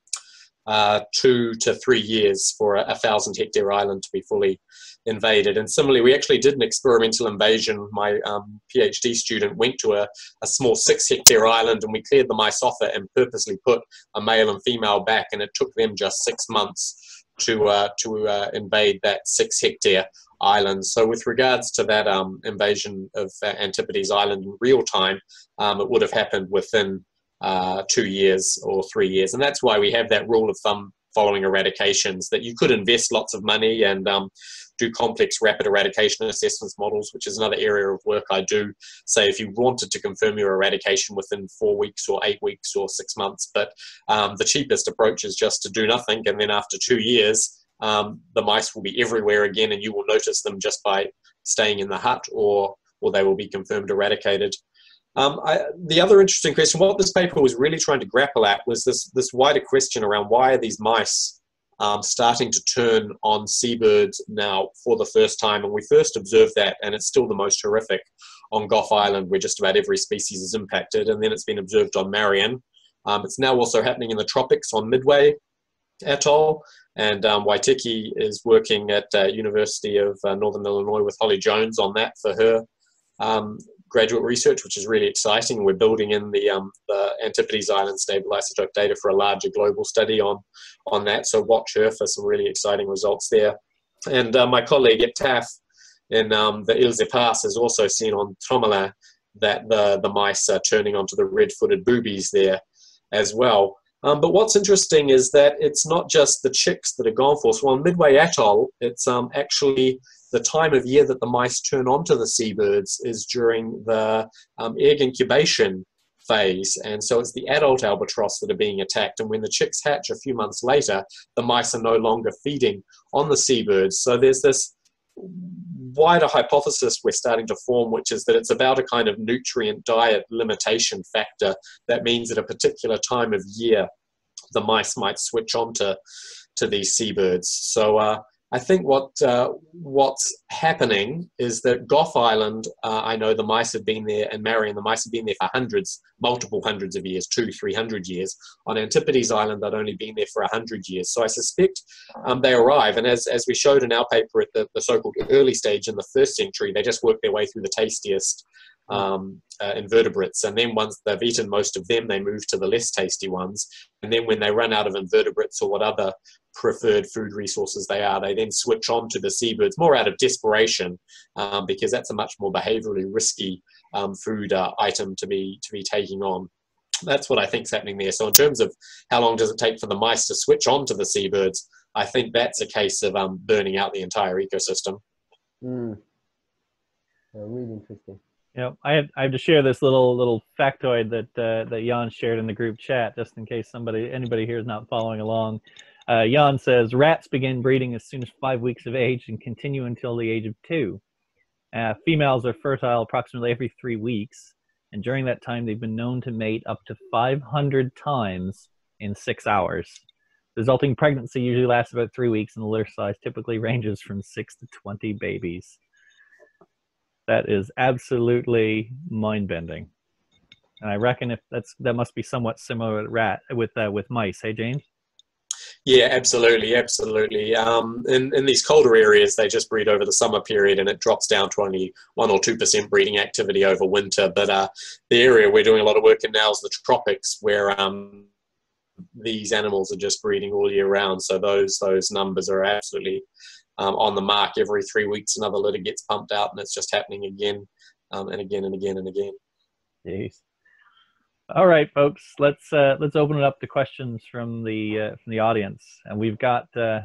uh, two to three years for a, a, thousand hectare island to be fully invaded. And similarly, we actually did an experimental invasion. My um, PhD student went to a, a, small six hectare island and we cleared the mice off it and purposely put a male and female back. And it took them just six months to, uh, to uh, invade that six hectare island. So, with regards to that um, invasion of uh, Antipodes Island in real time, um, it would have happened within uh, two years or three years. And that's why we have that rule of thumb following eradications that you could invest lots of money and um, do complex rapid eradication assessments models, which is another area of work I do. Say if you wanted to confirm your eradication within four weeks or eight weeks or six months, but um, the cheapest approach is just to do nothing, and then after two years, um, the mice will be everywhere again, and you will notice them just by staying in the hut, or or they will be confirmed eradicated. Um, I, the other interesting question, what this paper was really trying to grapple at, was this this wider question around why are these mice um, starting to turn on seabirds now for the first time? And we first observed that, and it's still the most horrific on Gough Island, where just about every species is impacted, and then it's been observed on Marion. Um, it's now also happening in the tropics on Midway Atoll, and um, Wieteke is working at uh, University of uh, Northern Illinois with Holly Jones on that for her um, graduate research, which is really exciting. We're building in the, um, the Antipodes Island stable isotope data for a larger global study on, on that. So watch her for some really exciting results there. And uh, my colleague at TAAF in um, the Îles Éparses has also seen on Tromelin that the, the mice are turning onto the red-footed boobies there as well. Um, but what's interesting is that it's not just the chicks that are gone for. So on Midway Atoll, it's um, actually the time of year that the mice turn onto the seabirds is during the um, egg incubation phase. And so it's the adult albatross that are being attacked. And when the chicks hatch a few months later, the mice are no longer feeding on the seabirds. So there's this wider hypothesis we're starting to form, which is that it's about a kind of nutrient diet limitation factor that means at a particular time of year, the mice might switch on to, to these seabirds. So uh, I think what uh, what's happening is that Gough Island, uh, I know the mice have been there, and Marion, the mice have been there for hundreds, multiple hundreds of years, two, three hundred years. On Antipodes Island, they'd only been there for a hundred years. So I suspect um, they arrive, and as, as we showed in our paper at the, the so-called early stage in the first century, they just work their way through the tastiest um, uh, invertebrates. And then once they've eaten most of them, they move to the less tasty ones. And then when they run out of invertebrates or what other preferred food resources they are, they then switch on to the seabirds more out of desperation um, because that's a much more behaviorally risky um, food uh, item to be to be taking on. That's what I think is happening there. So in terms of how long does it take for the mice to switch on to the seabirds, I think that's a case of um, burning out the entire ecosystem. Mm. really interesting. You know, I have I have to share this little little factoid that uh, that Jan shared in the group chat, just in case somebody anybody here is not following along. Uh, Jan says rats begin breeding as soon as five weeks of age and continue until the age of two. Uh, females are fertile approximately every three weeks, and during that time, they've been known to mate up to 500 times in six hours. Resulting pregnancy usually lasts about three weeks, and the litter size typically ranges from six to 20 babies that is absolutely mind bending. And I reckon if that's that must be somewhat similar with rat with uh, with mice. Hey, James. Yeah, absolutely, absolutely. Um, in in these colder areas, they just breed over the summer period, and it drops down to only one or two percent breeding activity over winter. But uh, the area we're doing a lot of work in now is the tropics, where um, these animals are just breeding all year round. So those those numbers are absolutely um, on the mark every three weeks. Another litter gets pumped out, and it's just happening again um, and again and again and again. Jeez. All right, folks. Let's uh, let's open it up to questions from the uh, from the audience, and we've got uh,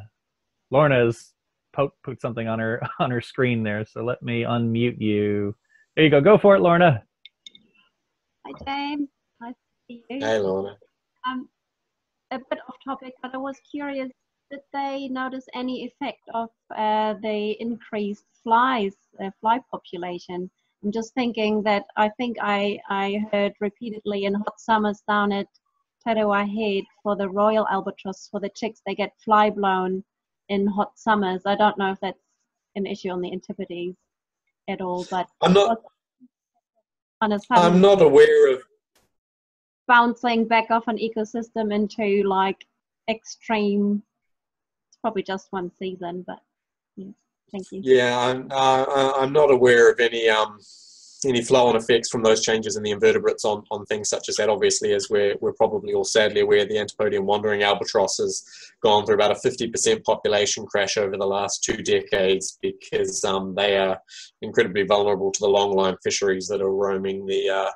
Lorna's put put something on her on her screen there. So let me unmute you. There you go. Go for it, Lorna. Hi, James. Nice to see you. Hey, Lorna. Um, a bit off topic, but I was curious did they notice any effect of uh, the increased flies, uh, fly population? I'm just thinking that I think I, I heard repeatedly in hot summers down at Taiaroa Head for the royal albatross, for the chicks, they get fly blown in hot summers. I don't know if that's an issue on the Antipodes at all, but I'm not. I'm not aware of bouncing back off an ecosystem into like extreme It's probably just one season, but yeah, thank you. Yeah, I'm, uh, I'm not aware of any um, any flow-on effects from those changes in the invertebrates on, on things such as that. Obviously, as we're, we're probably all sadly aware, the Antipodean wandering albatross has gone through about a 50% population crash over the last two decades because um, they are incredibly vulnerable to the longline fisheries that are roaming the uh,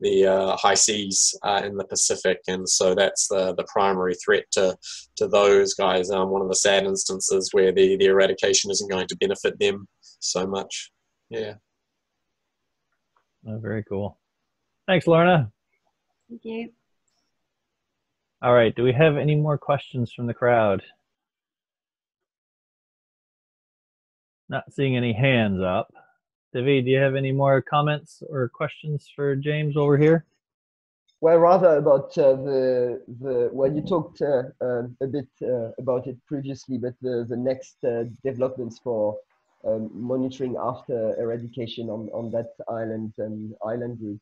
the uh, high seas uh, in the Pacific, and so that's the, the primary threat to, to those guys. Um, one of the sad instances where the, the eradication isn't going to benefit them so much. Yeah. Oh, very cool. Thanks, Lorna. Thank you. All right. Do we have any more questions from the crowd? Not seeing any hands up. David, do you have any more comments or questions for James over here? Well, rather about uh, the the well, you talked uh, uh, a bit uh, about it previously, but the the next uh, developments for um, monitoring after eradication on on that island and island group.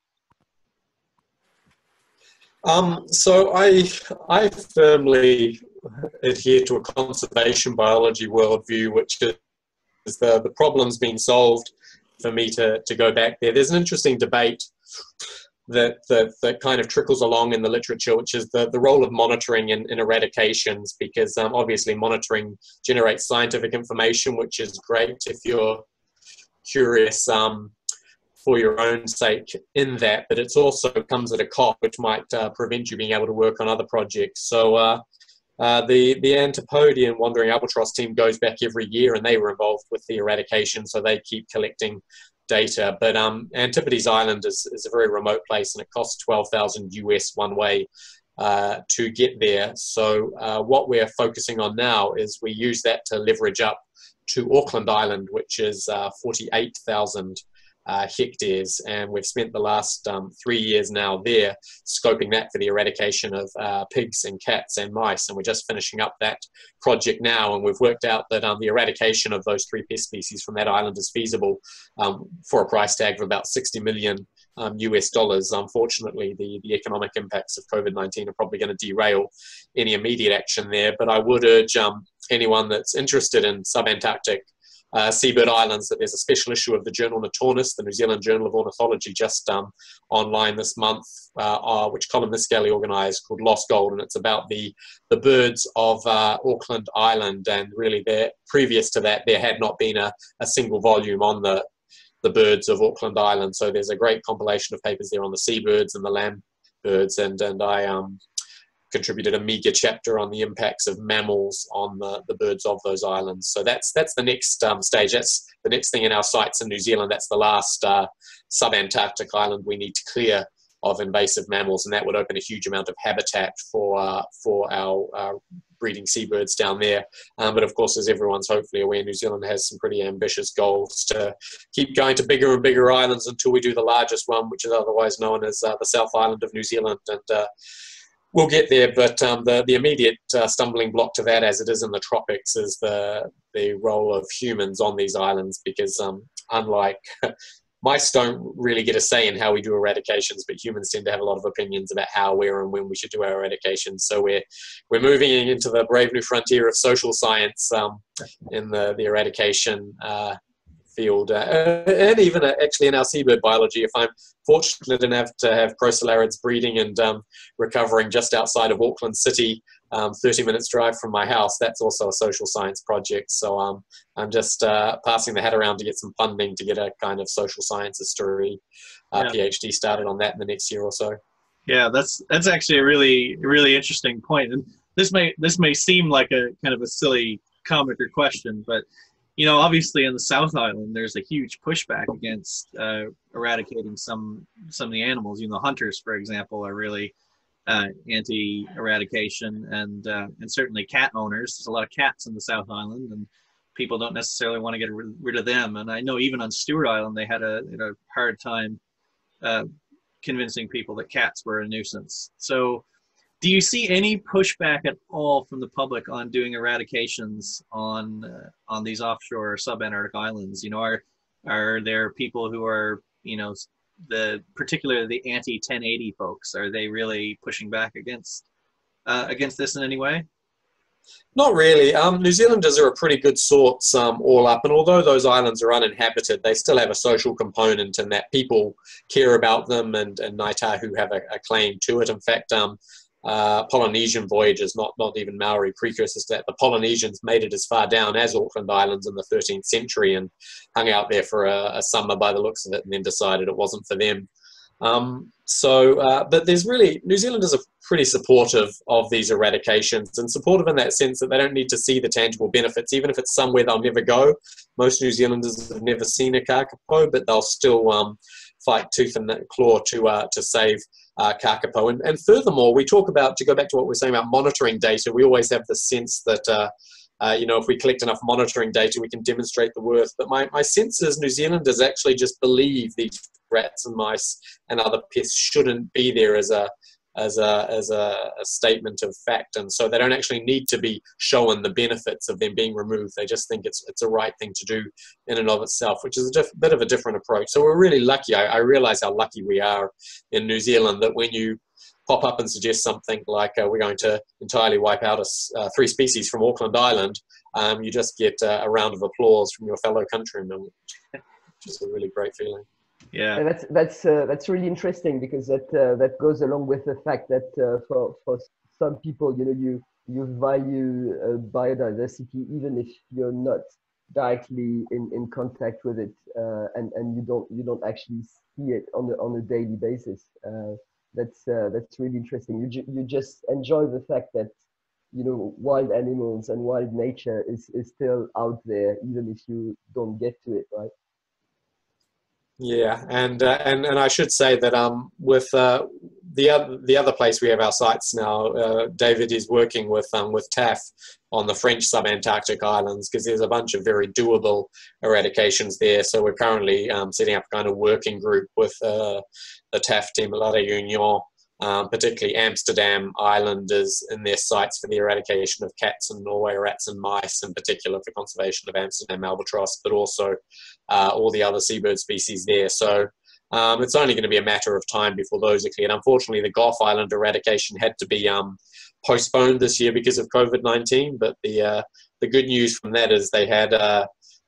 Um, so I I firmly adhere to a conservation biology worldview, which is the the problem's been solved for me to, to go back there. There's an interesting debate that, that, that kind of trickles along in the literature, which is the, the role of monitoring in, in eradications, because um, obviously monitoring generates scientific information, which is great if you're curious um, for your own sake in that, but it also comes at a cost, which might uh, prevent you being able to work on other projects. So uh, uh, the the Antipodean Wandering Albatross team goes back every year, and they were involved with the eradication, so they keep collecting data. But um, Antipodes Island is, is a very remote place, and it costs twelve thousand US one way uh, to get there. So uh, what we're focusing on now is we use that to leverage up to Auckland Island, which is uh, forty eight thousand uh, hectares, and we've spent the last um, three years now there scoping that for the eradication of uh, pigs and cats and mice, and we're just finishing up that project now, and we've worked out that um, the eradication of those three pest species from that island is feasible um, for a price tag of about 60 million um, US dollars. Unfortunately, the, the economic impacts of COVID 19 are probably going to derail any immediate action there, but I would urge um, anyone that's interested in subantarctic uh, Seabird Islands that there's a special issue of the journal Notornis, the New Zealand Journal of Ornithology, just um, online this month, uh, uh, which Colin Miskelly organised called Lost Gold, and it's about the the birds of uh, Auckland Island. And really, there previous to that, there had not been a, a single volume on the the birds of Auckland Island. So there's a great compilation of papers there on the seabirds and the land birds, and and I um contributed a meager chapter on the impacts of mammals on the, the birds of those islands. So that's that's the next um, stage. That's the next thing in our sites in New Zealand. That's the last uh, sub-Antarctic island we need to clear of invasive mammals, and that would open a huge amount of habitat for uh, for our uh, breeding seabirds down there. Um, but of course, as everyone's hopefully aware, New Zealand has some pretty ambitious goals to keep going to bigger and bigger islands until we do the largest one, which is otherwise known as uh, the South Island of New Zealand. And uh, we'll get there, but um, the, the immediate uh, stumbling block to that, as it is in the tropics, is the, the role of humans on these islands because, um, unlike mice, don't really get a say in how we do eradications, but humans tend to have a lot of opinions about how, where, and when we should do our eradications. So we're, we're moving into the brave new frontier of social science um, in the, the eradication. Uh, field, uh, and even uh, actually in our seabird biology, if I'm fortunate enough to have procellariids breeding and um, recovering just outside of Auckland City, um, 30 minutes drive from my house, that's also a social science project. So um, I'm just uh, passing the hat around to get some funding to get a kind of social science history uh, yeah. PhD started on that in the next year or so. Yeah, that's that's actually a really really interesting point, and this may this may seem like a kind of a silly comment or question, but you know, obviously in the South Island, there's a huge pushback against uh, eradicating some some of the animals. You know, hunters, for example, are really uh, anti-eradication, and uh, and certainly cat owners. There's a lot of cats in the South Island, and people don't necessarily want to get rid of them. And I know even on Stewart Island, they had a, a hard time uh, convincing people that cats were a nuisance. So do you see any pushback at all from the public on doing eradications on uh, on these offshore subantarctic islands? You know, are are there people who are you know the particularly the anti 1080 folks? Are they really pushing back against uh, against this in any way? Not really. Um, New Zealanders are a pretty good sorts um, all up, and although those islands are uninhabited, they still have a social component in that people care about them, and, and Ngāi Tahu have a, a claim to it. In fact, um, uh, Polynesian voyages, not, not even Maori precursors to that. The Polynesians made it as far down as Auckland Islands in the 13th century and hung out there for a, a summer by the looks of it and then decided it wasn't for them. Um, so, uh, but there's really, New Zealanders are pretty supportive of these eradications and supportive in that sense that they don't need to see the tangible benefits, even if it's somewhere they'll never go. Most New Zealanders have never seen a kakapo, but they'll still um, fight tooth and claw to, uh, to save uh, Kakapo. And, and furthermore, we talk about, to go back to what we are saying about monitoring data, we always have the sense that, uh, uh, you know, if we collect enough monitoring data, we can demonstrate the worth. But my, my sense is New Zealanders actually just believe these rats and mice and other pests shouldn't be there as a, as a as a, a, statement of fact, and so they don't actually need to be shown the benefits of them being removed. They just think it's it's a right thing to do in and of itself, which is a bit of a different approach. So we're really lucky. I, I realize how lucky we are in New Zealand that when you pop up and suggest something like uh, we're going to entirely wipe out a, uh, three species from Auckland Island, um, you just get uh, a round of applause from your fellow countrymen. which is a really great feeling. Yeah. And that's that's uh, that's really interesting because that uh, that goes along with the fact that uh, for for some people, you know, you you value uh, biodiversity even if you're not directly in, in contact with it, uh, and and you don't you don't actually see it on a on a daily basis. Uh, that's that's really interesting. You ju- you just enjoy the fact that you know wild animals and wild nature is is still out there even if you don't get to it, right? Yeah, and uh, and and I should say that um with uh, the other the other place we have our sites now, uh, David is working with um with TAAF on the French subantarctic islands because there's a bunch of very doable eradications there. So we're currently um, setting up a kind of working group with uh, the TAAF team at La Réunion um, particularly Amsterdam Islanders in their sites for the eradication of cats and Norway rats and mice, in particular for conservation of Amsterdam albatross, but also uh, all the other seabird species there. So um, it's only going to be a matter of time before those are cleared. Unfortunately, the Gough Island eradication had to be um, postponed this year because of COVID 19, but the, uh, the good news from that is they had. Uh,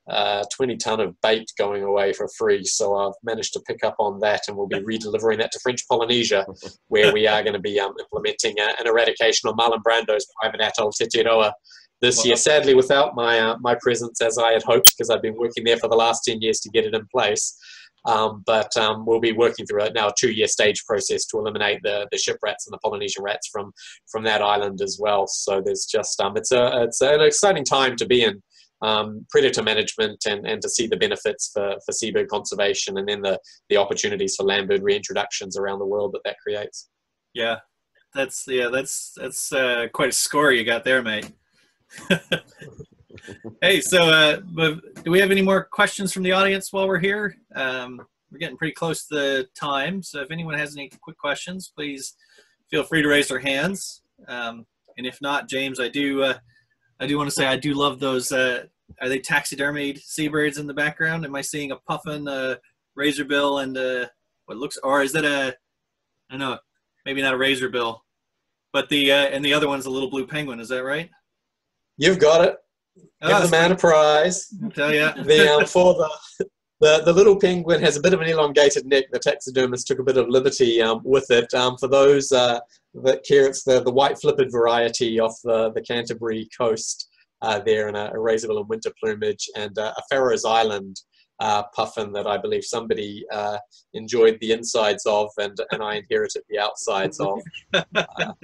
uh, 20 ton of bait going away for free. So I've managed to pick up on that and we'll be redelivering that to French Polynesia, where we are going to be um, implementing a, an eradication of Marlon Brando's private atoll Tetiaroa this well, year. Sadly, without my, uh, my presence as I had hoped, because I've been working there for the last 10 years to get it in place. Um, but um, we'll be working through a, now a two-year stage process to eliminate the, the ship rats and the Polynesian rats from from that island as well. So there's just um, it's a it's an exciting time to be in um, predator management and, and to see the benefits for, for seabird conservation and then the, the opportunities for land bird reintroductions around the world that that creates. Yeah, that's yeah, that's that's uh, quite a score you got there, mate. hey, so uh, do we have any more questions from the audience while we're here? Um, we're getting pretty close to the time, so if anyone has any quick questions, please feel free to raise their hands. Um, and if not, James, I do. Uh, I do want to say I do love those. Uh, are they taxidermied seabirds in the background? Am I seeing a puffin, a razorbill, and a, what looks, or is that a? I don't know, maybe not a razorbill, but the uh, and the other one's a little blue penguin. Is that right? You've got it. Oh, Give the man a prize. I'll tell you. the um, for the the, the little penguin has a bit of an elongated neck. The taxidermist took a bit of liberty um, with it. Um, for those uh, that care, it's the, the white flipped variety off the, the Canterbury coast uh, there in a, a razorbill and winter plumage, and uh, a Faroes Island uh, puffin that I believe somebody uh, enjoyed the insides of, and, and I inherited the outsides of. Uh,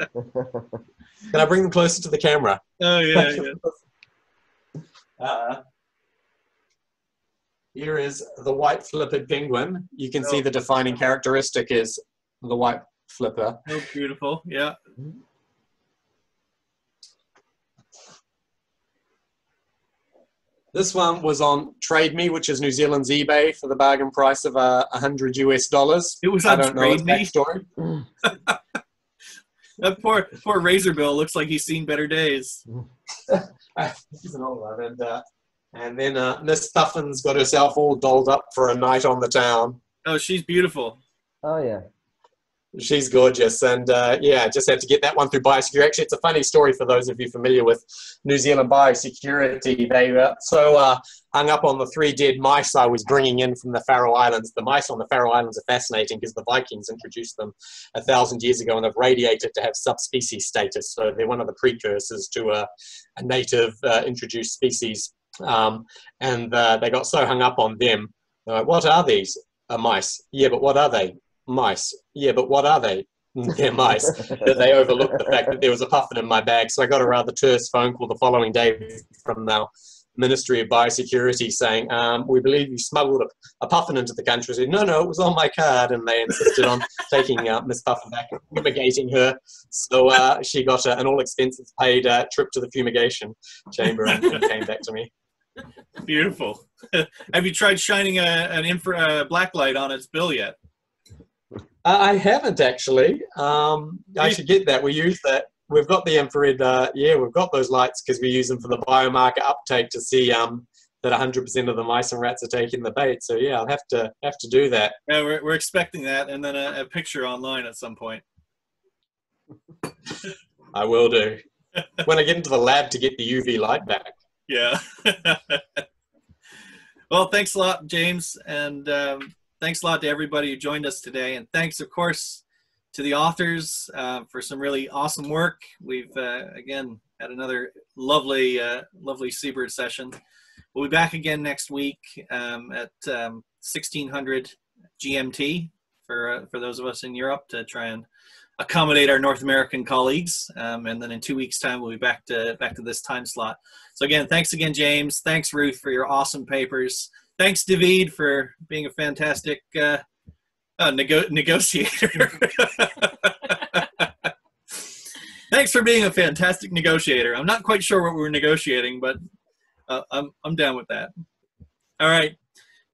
can I bring them closer to the camera? Oh, yeah, yeah. Here is the white flipped penguin. You can oh. see the defining characteristic is the white flipper. Oh, beautiful. Yeah. This one was on Trade Me, which is New Zealand's eBay, for the bargain price of uh, 100 US dollars. It was on I don't Trade know Me. Story. that poor poor Razorbill looks like he's seen better days. he's an old one, and uh, and then uh, Miss Puffin's got herself all dolled up for a night on the town. Oh, she's beautiful. Oh yeah. She's gorgeous, and uh, yeah, just had to get that one through biosecurity. Actually, it's a funny story for those of you familiar with New Zealand biosecurity. They were so uh, hung up on the three dead mice I was bringing in from the Faroe Islands. The mice on the Faroe Islands are fascinating because the Vikings introduced them a thousand years ago and have radiated to have subspecies status. So they're one of the precursors to a, a native uh, introduced species. Um, and uh, they got so hung up on them. Like, what are these? mice. Yeah, but what are they? mice. Yeah, but what are they? They're mice. that they overlooked the fact that there was a puffin in my bag. So I got a rather terse phone call the following day from the Ministry of Biosecurity saying, um, "We believe you smuggled a, a, puffin into the country." I said, "No, no, it was on my card," and they insisted on taking uh, Miss Puffin back and fumigating her. So uh, she got a, an all-expenses paid uh, trip to the fumigation chamber and, and came back to me. Beautiful. Have you tried shining a, an infra black light on its bill yet? I haven't actually. Um, I should get that. We use that. We've got the infrared. Uh, yeah, we've got those lights because we use them for the biomarker uptake to see um, that 100% of the mice and rats are taking the bait. So yeah, I'll have to have to do that. Yeah, we're we're expecting that, and then a, a picture online at some point. I will do when I get into the lab to get the UV light back. Yeah. Well, thanks a lot, James, and um, thanks a lot to everybody who joined us today, and thanks, of course, to the authors uh, for some really awesome work. We've uh, again had another lovely, uh, lovely Seabird session. We'll be back again next week um, at um, 1600 GMT for uh, for those of us in Europe to try and accommodate our North American colleagues. Um, and then in two weeks' time, we'll be back to back to this time slot. So again, thanks again, James. Thanks, Ruth, for your awesome papers. Thanks, David, for being a fantastic uh, uh, nego- negotiator. thanks for being a fantastic negotiator. I'm not quite sure what we're negotiating, but uh, I'm I'm down with that. All right,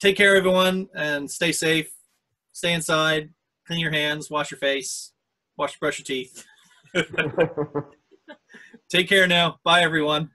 take care, everyone, and stay safe. Stay inside. Clean your hands. Wash your face wash brush your teeth. Take care now. Bye, everyone.